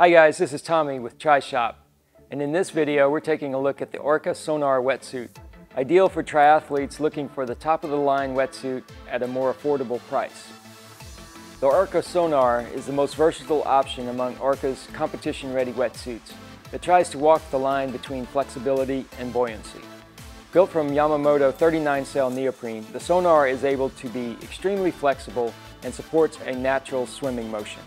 Hi guys, this is Tommy with Tri-Shop, and in this video we're taking a look at the Orca Sonar wetsuit, ideal for triathletes looking for the top-of-the-line wetsuit at a more affordable price. The Orca Sonar is the most versatile option among Orca's competition-ready wetsuits It tries to walk the line between flexibility and buoyancy. Built from Yamamoto 39 cell neoprene, the Sonar is able to be extremely flexible and supports a natural swimming motion.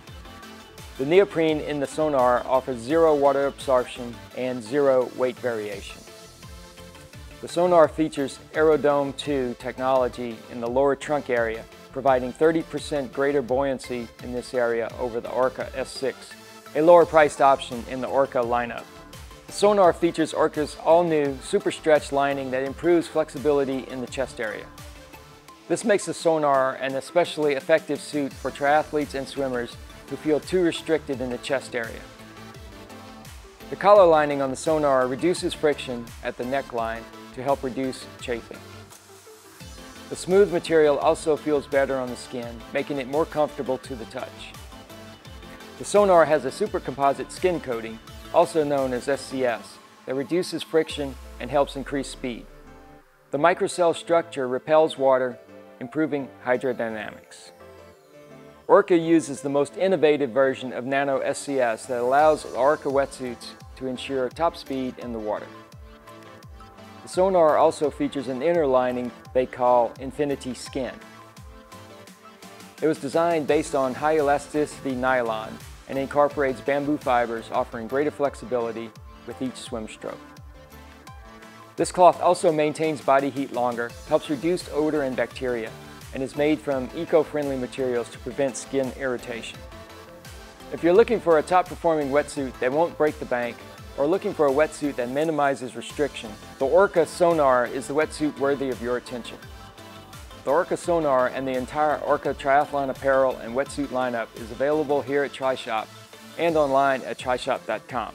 The neoprene in the Sonar offers zero water absorption and zero weight variation. The Sonar features Aerodome 2 technology in the lower trunk area, providing 30% greater buoyancy in this area over the Orca S6, a lower priced option in the Orca lineup. The Sonar features Orca's all-new Super Stretch lining that improves flexibility in the chest area. This makes the Sonar an especially effective suit for triathletes and swimmers who feel too restricted in the chest area. The collar lining on the Sonar reduces friction at the neckline to help reduce chafing. The smooth material also feels better on the skin, making it more comfortable to the touch. The Sonar has a super composite skin coating, also known as SCS, that reduces friction and helps increase speed. The microcell structure repels water, improving hydrodynamics. Orca uses the most innovative version of Nano SCS that allows Orca wetsuits to ensure top speed in the water. The Sonar also features an inner lining they call Infinity Skin. It was designed based on high elasticity nylon and incorporates bamboo fibers offering greater flexibility with each swim stroke. This cloth also maintains body heat longer, helps reduce odor and bacteria, and is made from eco-friendly materials to prevent skin irritation. If you're looking for a top-performing wetsuit that won't break the bank, or looking for a wetsuit that minimizes restriction, the Orca Sonar is the wetsuit worthy of your attention. The Orca Sonar and the entire Orca Triathlon apparel and wetsuit lineup is available here at Tri-Shop and online at trishop.com.